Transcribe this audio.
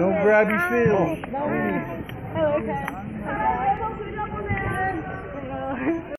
No grabby feels. No. Oh, okay.